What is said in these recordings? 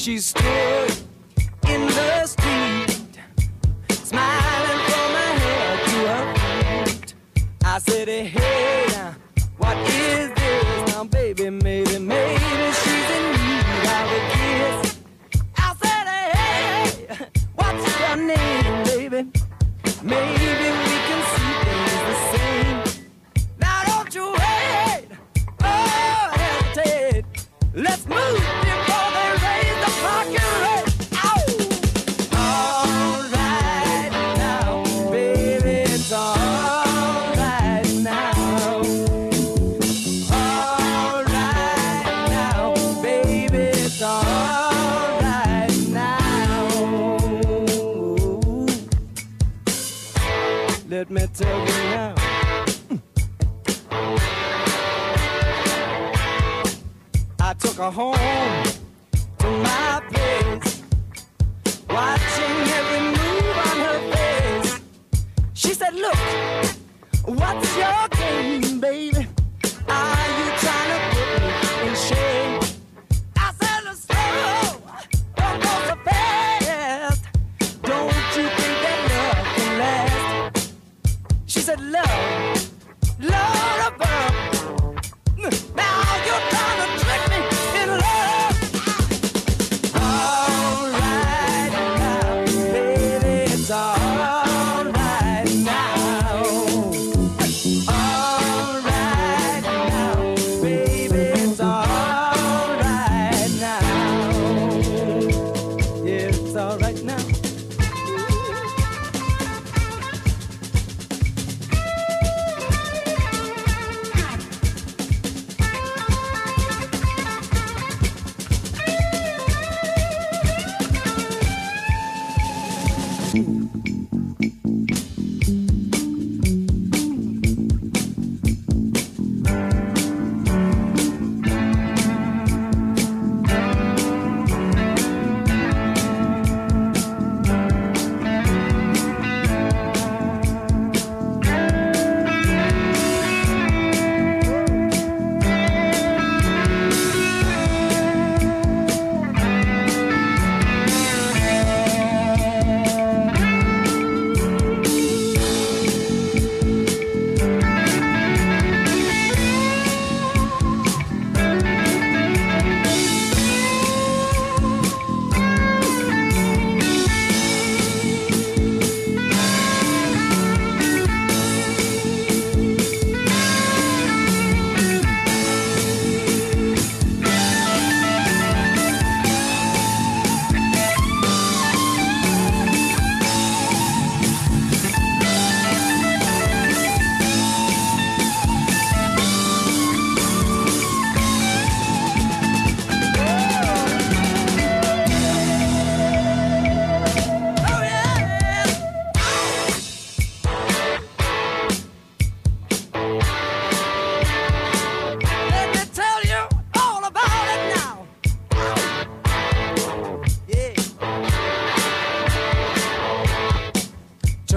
she stood in the street, smiling from her head to her feet. I said, hey. me tell you now. Hmm. I took her home to my place, watching every move on her face. She said, Look.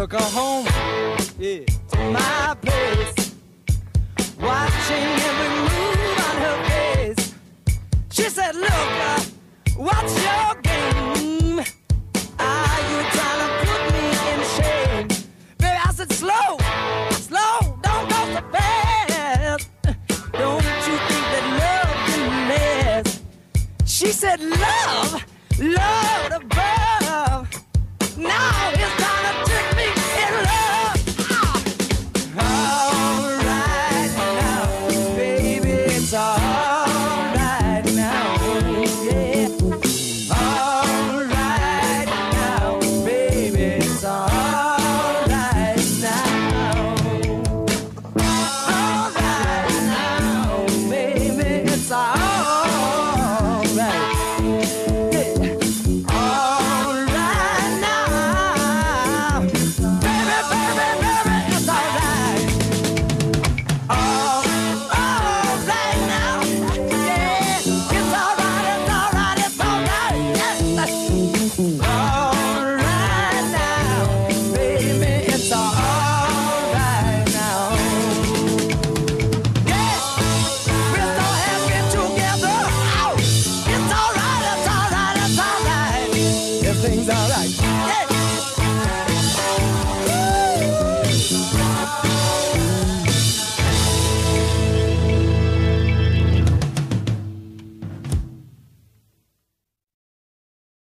took her home yeah. to my place. Watching every move on her face. She said, Look, uh, watch your game.